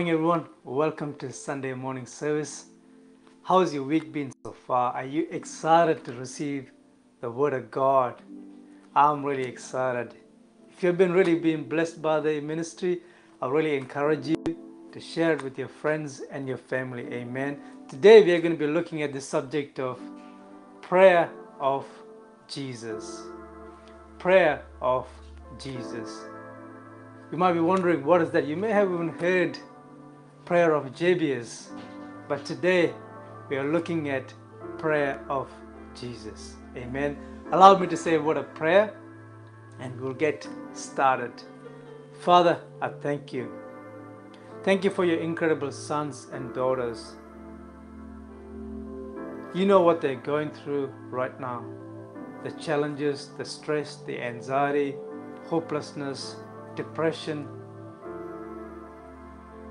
morning, everyone. Welcome to Sunday morning service. How's your week been so far? Are you excited to receive the Word of God? I'm really excited. If you've been really being blessed by the ministry, I really encourage you to share it with your friends and your family. Amen. Today, we are going to be looking at the subject of prayer of Jesus. Prayer of Jesus. You might be wondering, what is that? You may have even heard prayer of Jabez, but today we are looking at prayer of Jesus. Amen. Allow me to say what a word of prayer and we'll get started. Father, I thank you. Thank you for your incredible sons and daughters. You know what they're going through right now the challenges, the stress, the anxiety, hopelessness, depression.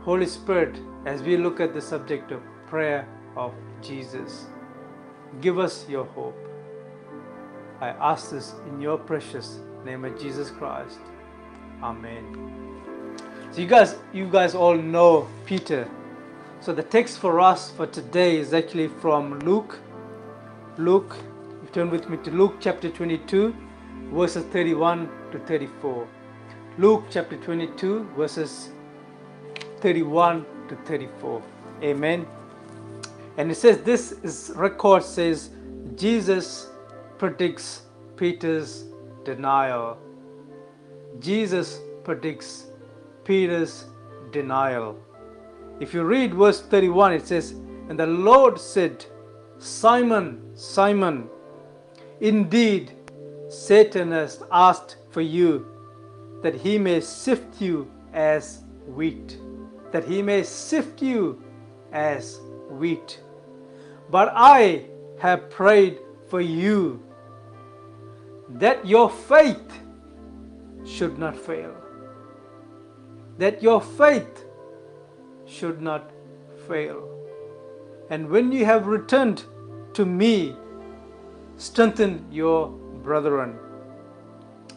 Holy Spirit, as we look at the subject of prayer of Jesus, give us your hope. I ask this in your precious name of Jesus Christ. Amen. So you guys you guys all know Peter. So the text for us for today is actually from Luke. Luke, you turn with me to Luke chapter 22, verses 31 to 34. Luke chapter 22, verses 31 to 34. Amen. And it says, This is record says, Jesus predicts Peter's denial. Jesus predicts Peter's denial. If you read verse 31, it says, And the Lord said, Simon, Simon, indeed Satan has asked for you that he may sift you as wheat. That he may sift you as wheat. But I have prayed for you that your faith should not fail. That your faith should not fail. And when you have returned to me, strengthen your brethren.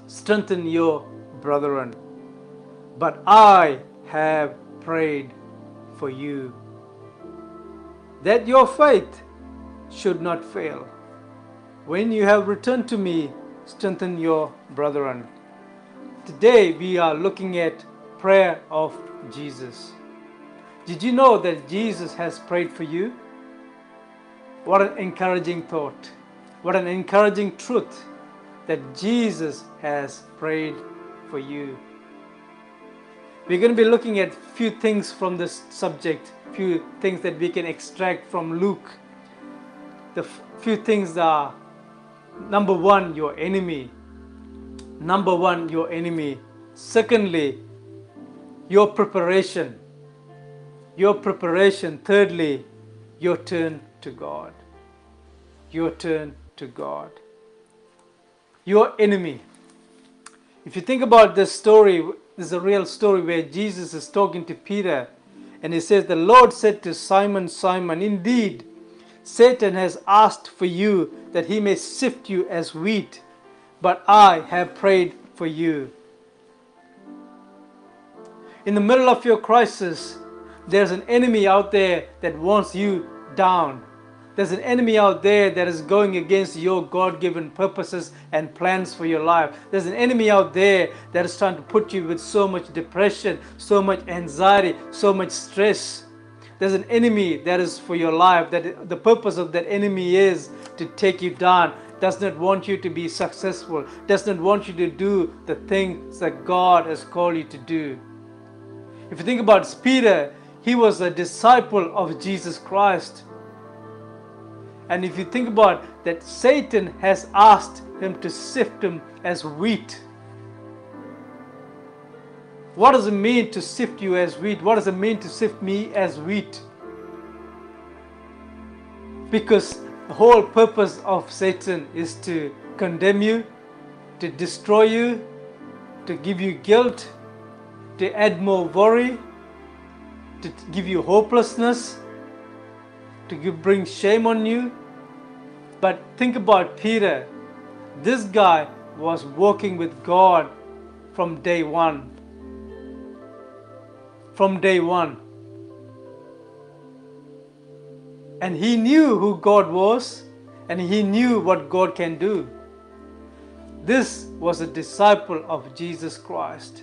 Strengthen your brethren. But I have prayed for you that your faith should not fail. When you have returned to me, strengthen your brethren. Today we are looking at prayer of Jesus. Did you know that Jesus has prayed for you? What an encouraging thought. What an encouraging truth that Jesus has prayed for you. We're going to be looking at few things from this subject, few things that we can extract from Luke. The few things are number 1 your enemy. Number 1 your enemy. Secondly, your preparation. Your preparation. Thirdly, your turn to God. Your turn to God. Your enemy. If you think about this story, this is a real story where Jesus is talking to Peter and he says, The Lord said to Simon, Simon, indeed, Satan has asked for you that he may sift you as wheat, but I have prayed for you. In the middle of your crisis, there's an enemy out there that wants you down. There's an enemy out there that is going against your God given purposes and plans for your life. There's an enemy out there that is trying to put you with so much depression, so much anxiety, so much stress. There's an enemy that is for your life, that the purpose of that enemy is to take you down, does not want you to be successful, does not want you to do the things that God has called you to do. If you think about Peter, he was a disciple of Jesus Christ. And if you think about that, Satan has asked him to sift him as wheat. What does it mean to sift you as wheat? What does it mean to sift me as wheat? Because the whole purpose of Satan is to condemn you, to destroy you, to give you guilt, to add more worry, to give you hopelessness, to give, bring shame on you. But think about Peter. This guy was walking with God from day one. From day one. And he knew who God was and he knew what God can do. This was a disciple of Jesus Christ,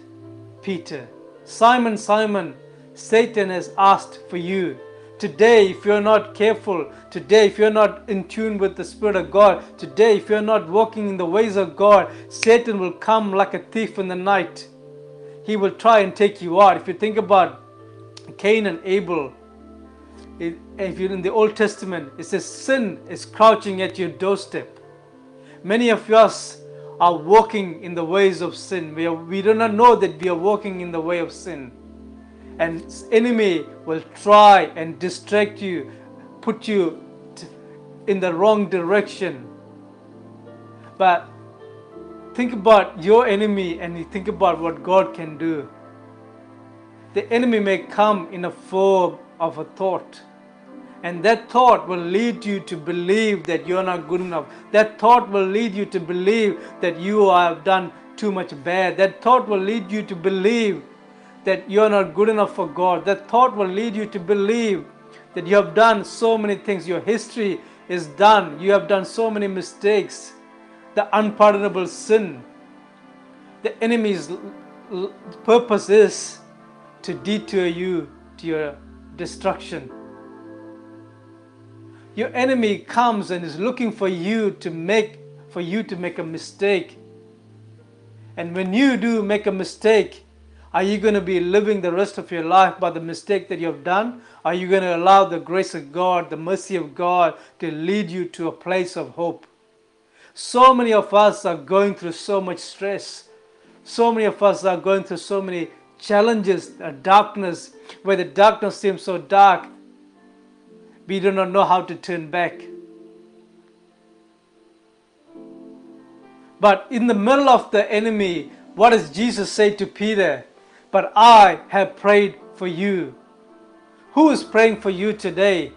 Peter. Simon, Simon, Satan has asked for you. Today, if you're not careful, today, if you're not in tune with the Spirit of God, today, if you're not walking in the ways of God, Satan will come like a thief in the night. He will try and take you out. If you think about Cain and Abel, if you're in the Old Testament, it says sin is crouching at your doorstep. Many of us are walking in the ways of sin. We, are, we do not know that we are walking in the way of sin. And enemy will try and distract you, put you in the wrong direction. But think about your enemy and you think about what God can do. The enemy may come in a form of a thought and that thought will lead you to believe that you're not good enough. That thought will lead you to believe that you have done too much bad. That thought will lead you to believe that you're not good enough for God. That thought will lead you to believe that you have done so many things. Your history is done. You have done so many mistakes. The unpardonable sin. The enemy's purpose is to detour you to your destruction your enemy comes and is looking for you to make for you to make a mistake and when you do make a mistake are you going to be living the rest of your life by the mistake that you have done are you going to allow the grace of god the mercy of god to lead you to a place of hope so many of us are going through so much stress so many of us are going through so many challenges a darkness where the darkness seems so dark we do not know how to turn back. But in the middle of the enemy, what does Jesus say to Peter? But I have prayed for you. Who is praying for you today?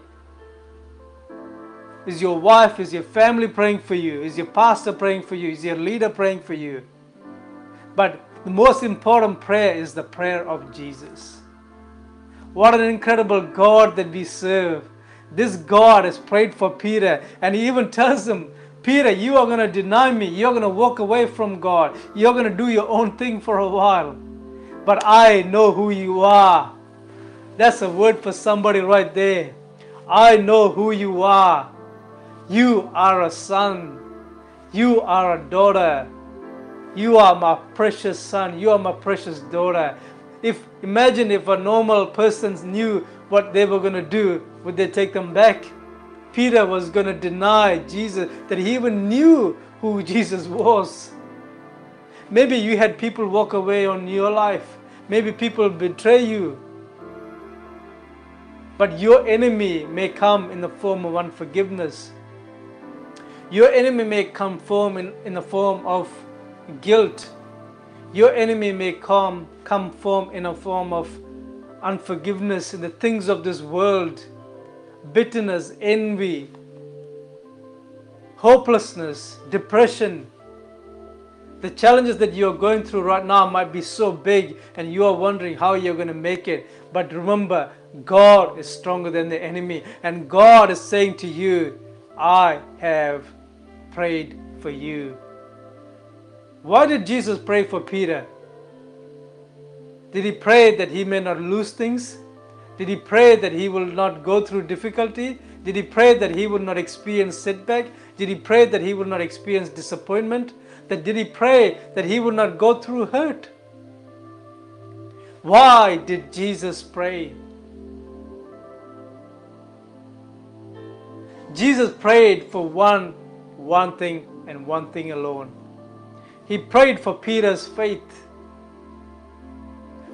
Is your wife, is your family praying for you? Is your pastor praying for you? Is your leader praying for you? But the most important prayer is the prayer of Jesus. What an incredible God that we serve. This God has prayed for Peter, and he even tells him, Peter, you are going to deny me. You're going to walk away from God. You're going to do your own thing for a while. But I know who you are. That's a word for somebody right there. I know who you are. You are a son. You are a daughter. You are my precious son. You are my precious daughter. If imagine if a normal person knew what they were going to do, would they take them back? Peter was going to deny Jesus, that he even knew who Jesus was. Maybe you had people walk away on your life. Maybe people betray you. But your enemy may come in the form of unforgiveness. Your enemy may come form in, in the form of guilt. Your enemy may come, come form in a form of unforgiveness in the things of this world, bitterness, envy, hopelessness, depression. The challenges that you're going through right now might be so big and you are wondering how you're going to make it. But remember, God is stronger than the enemy. And God is saying to you, I have prayed for you. Why did Jesus pray for Peter? Did he pray that he may not lose things? Did he pray that he will not go through difficulty? Did he pray that he will not experience setback? Did he pray that he will not experience disappointment? That did he pray that he would not go through hurt? Why did Jesus pray? Jesus prayed for one one thing and one thing alone. He prayed for Peter's faith.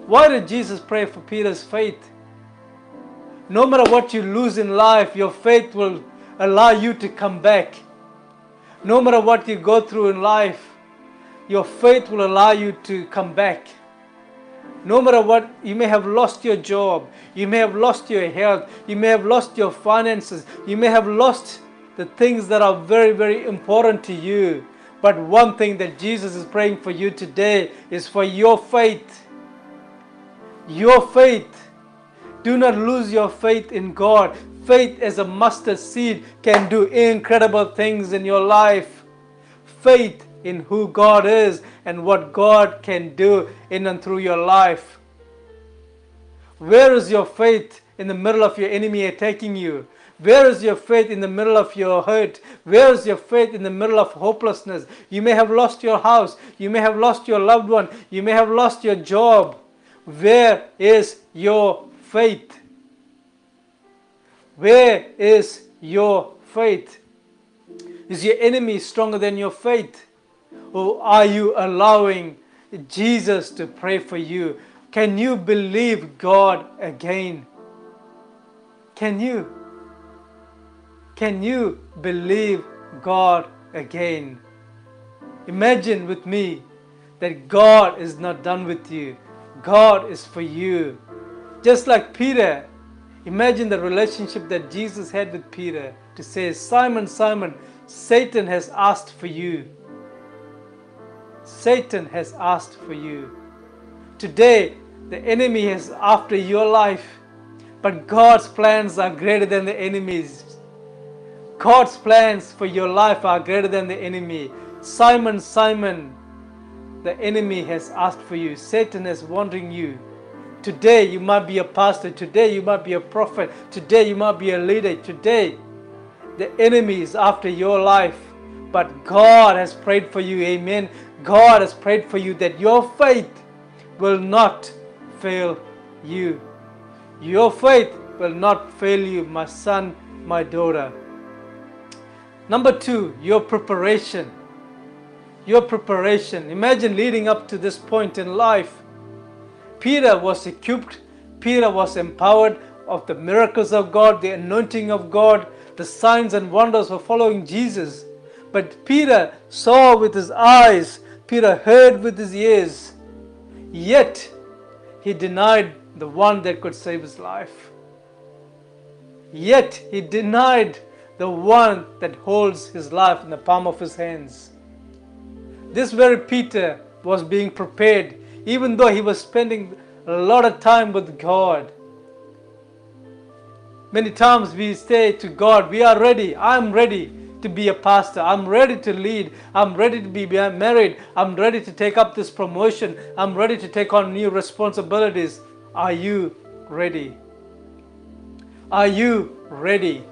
Why did Jesus pray for Peter's faith? No matter what you lose in life, your faith will allow you to come back. No matter what you go through in life, your faith will allow you to come back. No matter what, you may have lost your job, you may have lost your health, you may have lost your finances, you may have lost the things that are very, very important to you. But one thing that Jesus is praying for you today is for your faith your faith. Do not lose your faith in God. Faith as a mustard seed can do incredible things in your life. Faith in who God is and what God can do in and through your life. Where is your faith in the middle of your enemy attacking you? Where is your faith in the middle of your hurt? Where is your faith in the middle of hopelessness? You may have lost your house. You may have lost your loved one. You may have lost your job. Where is your faith? Where is your faith? Is your enemy stronger than your faith? Or are you allowing Jesus to pray for you? Can you believe God again? Can you? Can you believe God again? Imagine with me that God is not done with you. God is for you. Just like Peter, imagine the relationship that Jesus had with Peter to say, Simon, Simon, Satan has asked for you. Satan has asked for you. Today, the enemy is after your life, but God's plans are greater than the enemy's. God's plans for your life are greater than the enemy. Simon, Simon, the enemy has asked for you. Satan is wanting you. Today you might be a pastor. Today you might be a prophet. Today you might be a leader. Today the enemy is after your life. But God has prayed for you. Amen. God has prayed for you that your faith will not fail you. Your faith will not fail you, my son, my daughter. Number two, your preparation. Your preparation. Imagine leading up to this point in life. Peter was equipped, Peter was empowered of the miracles of God, the anointing of God, the signs and wonders were following Jesus. But Peter saw with his eyes, Peter heard with his ears. Yet he denied the one that could save his life. Yet he denied the one that holds his life in the palm of his hands. This very Peter was being prepared, even though he was spending a lot of time with God. Many times we say to God, We are ready, I'm ready to be a pastor, I'm ready to lead, I'm ready to be married, I'm ready to take up this promotion, I'm ready to take on new responsibilities. Are you ready? Are you ready?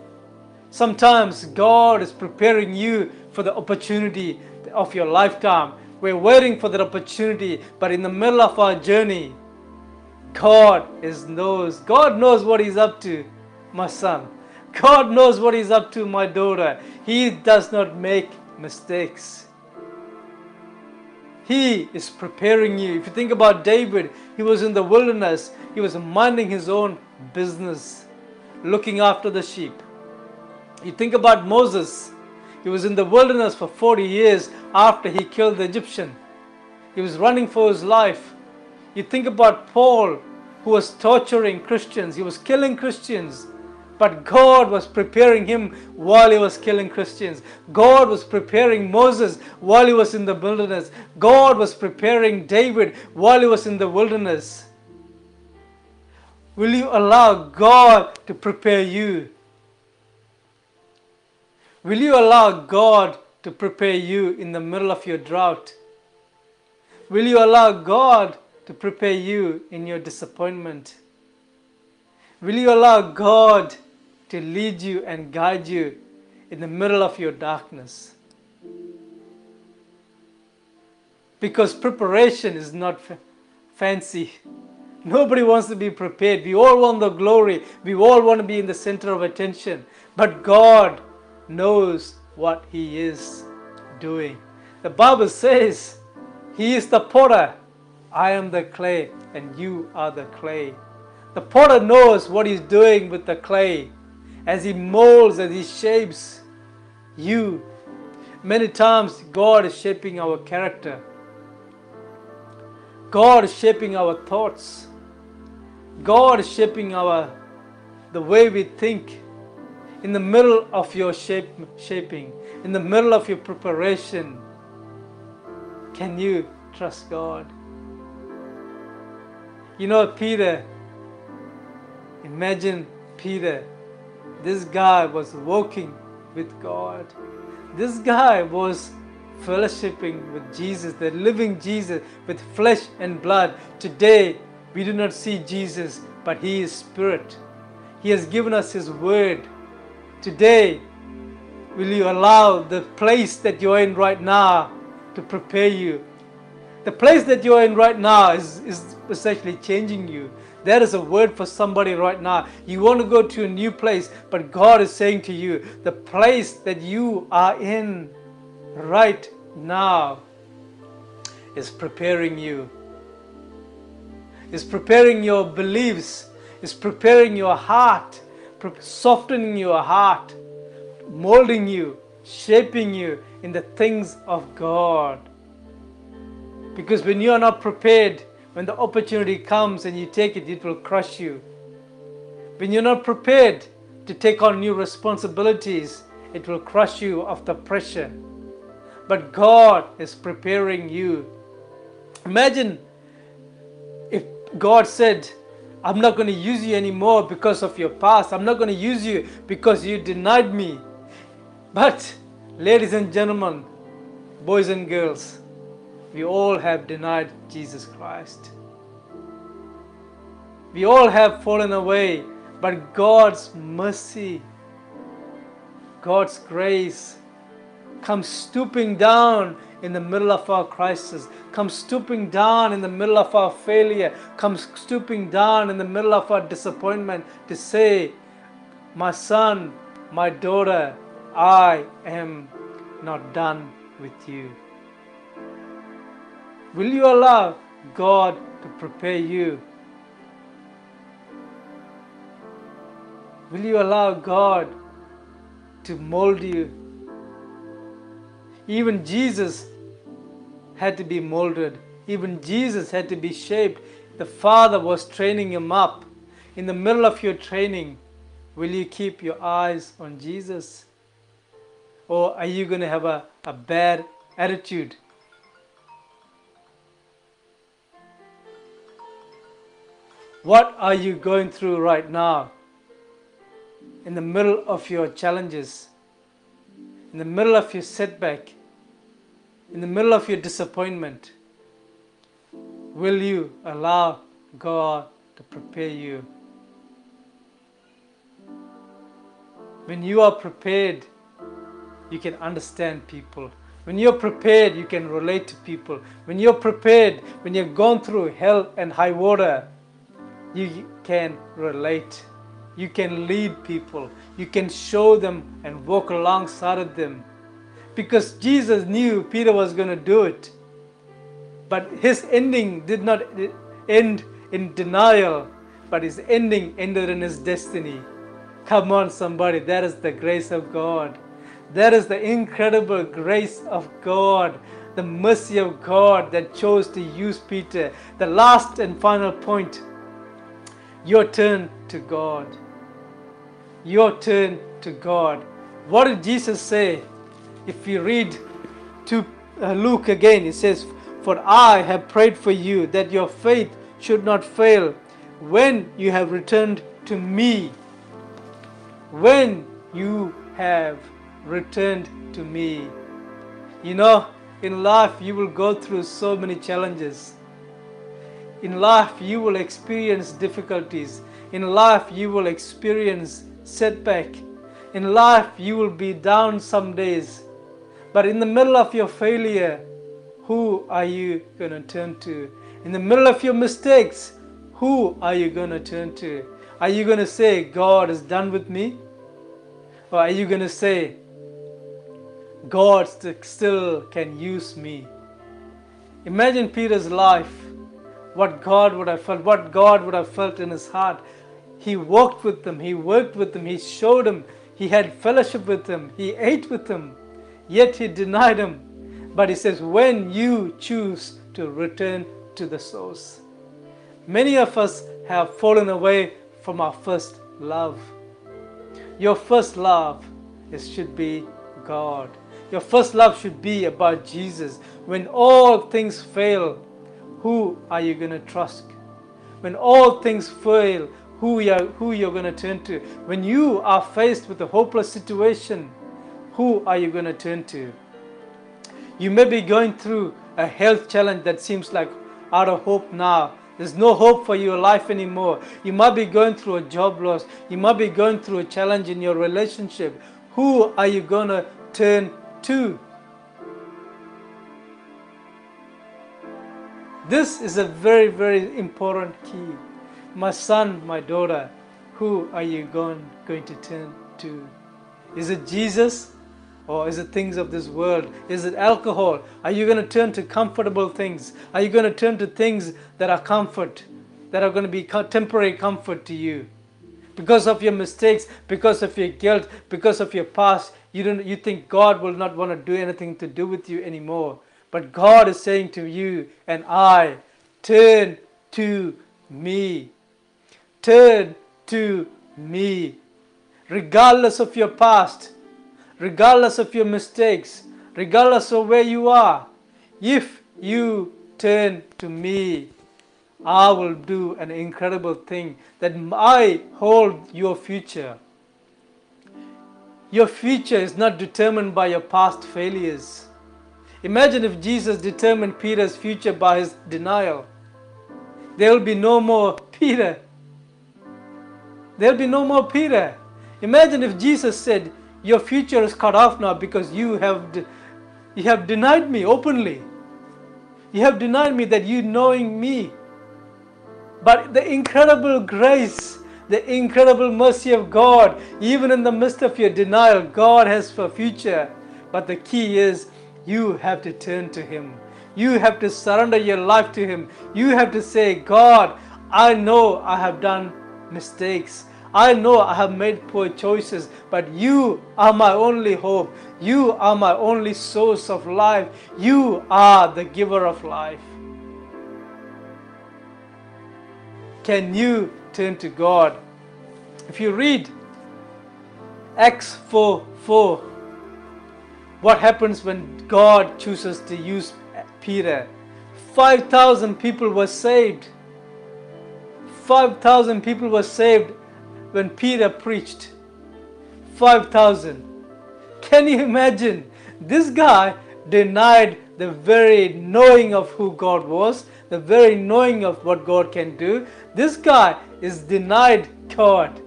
Sometimes God is preparing you for the opportunity of your lifetime. We're waiting for that opportunity, but in the middle of our journey, God is knows. God knows what He's up to, my son. God knows what He's up to, my daughter. He does not make mistakes. He is preparing you. If you think about David, he was in the wilderness, he was minding his own business, looking after the sheep. You think about Moses. He was in the wilderness for 40 years after he killed the Egyptian. He was running for his life. You think about Paul, who was torturing Christians, he was killing Christians. But God was preparing him while he was killing Christians. God was preparing Moses while he was in the wilderness. God was preparing David while he was in the wilderness. Will you allow God to prepare you? Will you allow God to prepare you in the middle of your drought? Will you allow God to prepare you in your disappointment? Will you allow God to lead you and guide you in the middle of your darkness? Because preparation is not fancy. Nobody wants to be prepared. We all want the glory. We all want to be in the center of attention. But God knows what He is doing. The Bible says, He is the potter, I am the clay, and you are the clay. The potter knows what He's doing with the clay as He molds, and He shapes you. Many times, God is shaping our character. God is shaping our thoughts. God is shaping our the way we think in the middle of your shape, shaping, in the middle of your preparation, can you trust God? You know, Peter, imagine Peter this guy was walking with God. This guy was fellowshipping with Jesus, the living Jesus with flesh and blood. Today, we do not see Jesus, but He is Spirit. He has given us His Word. Today, will you allow the place that you're in right now to prepare you? The place that you're in right now is, is essentially changing you. There is a word for somebody right now. You want to go to a new place, but God is saying to you, the place that you are in right now is preparing you, is preparing your beliefs, is preparing your heart, softening your heart, molding you, shaping you in the things of God. Because when you are not prepared, when the opportunity comes and you take it, it will crush you. When you're not prepared to take on new responsibilities, it will crush you of the pressure. But God is preparing you. Imagine if God said, I'm not going to use you anymore because of your past. I'm not going to use you because you denied me. But, ladies and gentlemen, boys and girls, we all have denied Jesus Christ. We all have fallen away, but God's mercy, God's grace comes stooping down in the middle of our crisis, comes stooping down in the middle of our failure, comes stooping down in the middle of our disappointment to say, My son, my daughter, I am not done with you. Will you allow God to prepare you? Will you allow God to mold you? Even Jesus had to be molded. Even Jesus had to be shaped. The Father was training him up. In the middle of your training, will you keep your eyes on Jesus? Or are you going to have a, a bad attitude? What are you going through right now? In the middle of your challenges, in the middle of your setback, in the middle of your disappointment, will you allow God to prepare you? When you are prepared, you can understand people. When you're prepared, you can relate to people. When you're prepared, when you've gone through hell and high water, you can relate. You can lead people. You can show them and walk alongside of them. Because Jesus knew Peter was going to do it. But his ending did not end in denial, but his ending ended in his destiny. Come on, somebody, that is the grace of God. That is the incredible grace of God, the mercy of God that chose to use Peter. The last and final point your turn to God. Your turn to God. What did Jesus say? If you read to uh, Luke again, it says, For I have prayed for you that your faith should not fail when you have returned to me. When you have returned to me. You know, in life you will go through so many challenges. In life you will experience difficulties. In life you will experience setback. In life you will be down some days. But in the middle of your failure, who are you going to turn to? In the middle of your mistakes, who are you going to turn to? Are you going to say, God is done with me? Or are you going to say, God still can use me. Imagine Peter's life, what God would have felt, what God would have felt in his heart. He walked with them, he worked with them, he showed them, he had fellowship with them, he ate with them, yet he denied him. But he says, when you choose to return to the source. Many of us have fallen away from our first love. Your first love is, should be God. Your first love should be about Jesus. When all things fail, who are you going to trust? When all things fail, who you're, who you're going to turn to. When you are faced with a hopeless situation, who are you going to turn to? You may be going through a health challenge that seems like out of hope now. There's no hope for your life anymore. You might be going through a job loss. You might be going through a challenge in your relationship. Who are you going to turn to? This is a very, very important key. My son, my daughter, who are you going, going to turn to? Is it Jesus or is it things of this world? Is it alcohol? Are you going to turn to comfortable things? Are you going to turn to things that are comfort, that are going to be temporary comfort to you? Because of your mistakes, because of your guilt, because of your past, you, don't, you think God will not want to do anything to do with you anymore. But God is saying to you and I, turn to me. Turn to me. Regardless of your past, regardless of your mistakes, regardless of where you are, if you turn to me, I will do an incredible thing that I hold your future. Your future is not determined by your past failures. Imagine if Jesus determined Peter's future by his denial. There will be no more Peter. There will be no more Peter. Imagine if Jesus said, Your future is cut off now because you have, de- you have denied me openly. You have denied me that you knowing me. But the incredible grace, the incredible mercy of God, even in the midst of your denial, God has for future. But the key is you have to turn to Him. You have to surrender your life to Him. You have to say, God, I know I have done mistakes. I know I have made poor choices, but you are my only hope. You are my only source of life. You are the giver of life. Can you turn to God? If you read Acts 4 4, what happens when God chooses to use Peter? 5,000 people were saved. 5,000 people were saved when Peter preached. 5,000. Can you imagine? This guy denied the very knowing of who God was, the very knowing of what God can do. This guy is denied God.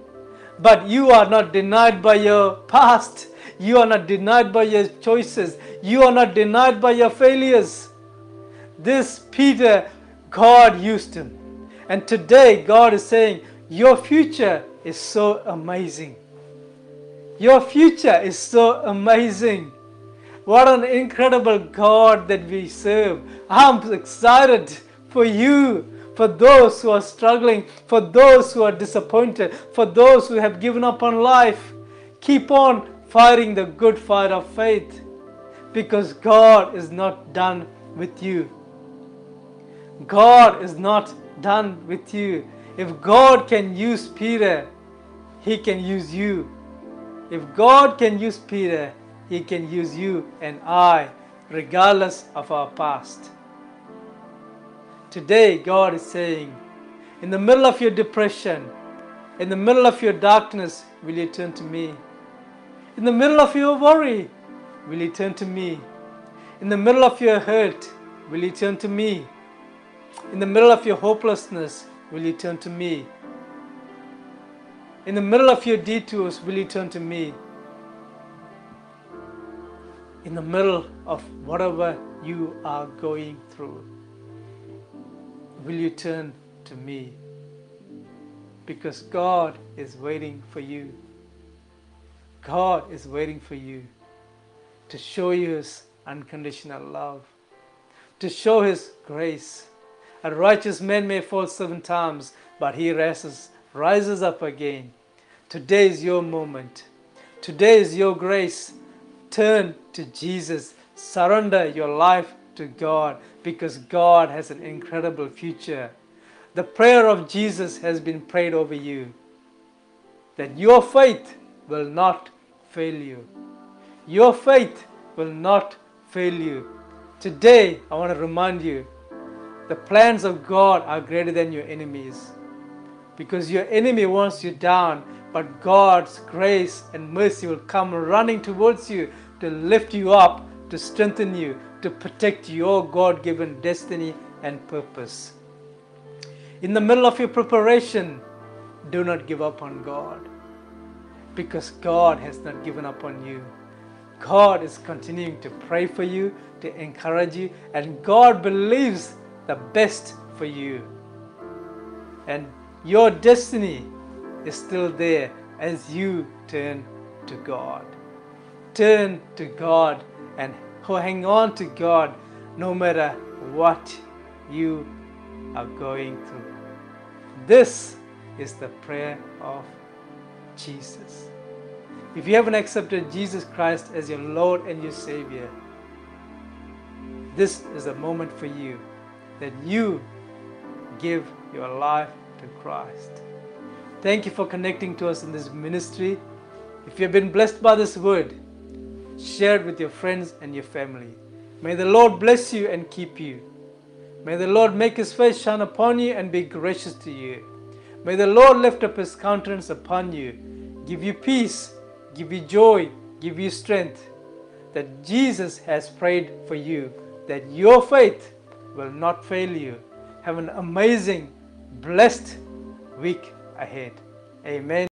But you are not denied by your past. You are not denied by your choices. You are not denied by your failures. This Peter, God used him. And today, God is saying, Your future is so amazing. Your future is so amazing. What an incredible God that we serve. I'm excited for you, for those who are struggling, for those who are disappointed, for those who have given up on life. Keep on fighting the good fight of faith because God is not done with you. God is not done with you. If God can use Peter, He can use you. If God can use Peter, He can use you and I, regardless of our past. Today, God is saying, in the middle of your depression, in the middle of your darkness, will you turn to me? In the middle of your worry, will you turn to me? In the middle of your hurt, will you turn to me? In the middle of your hopelessness, will you turn to me? In the middle of your detours, will you turn to me? In the middle of whatever you are going through, will you turn to me? Because God is waiting for you. God is waiting for you to show you His unconditional love, to show His grace. A righteous man may fall seven times, but he rises, rises up again. Today is your moment. Today is your grace. Turn to Jesus. Surrender your life to God because God has an incredible future. The prayer of Jesus has been prayed over you that your faith will not fail you. Your faith will not fail you. Today, I want to remind you the plans of God are greater than your enemies. Because your enemy wants you down, but God's grace and mercy will come running towards you to lift you up, to strengthen you, to protect your God given destiny and purpose. In the middle of your preparation, do not give up on God because God has not given up on you. God is continuing to pray for you, to encourage you, and God believes the best for you. And your destiny is still there as you turn to God. Turn to God and hang on to God no matter what you are going through. This is the prayer of Jesus. If you haven't accepted Jesus Christ as your Lord and your Savior, this is a moment for you that you give your life to Christ. Thank you for connecting to us in this ministry. If you have been blessed by this word, share it with your friends and your family. May the Lord bless you and keep you. May the Lord make his face shine upon you and be gracious to you. May the Lord lift up his countenance upon you, give you peace, give you joy, give you strength. That Jesus has prayed for you, that your faith will not fail you. Have an amazing, blessed week ahead. Amen.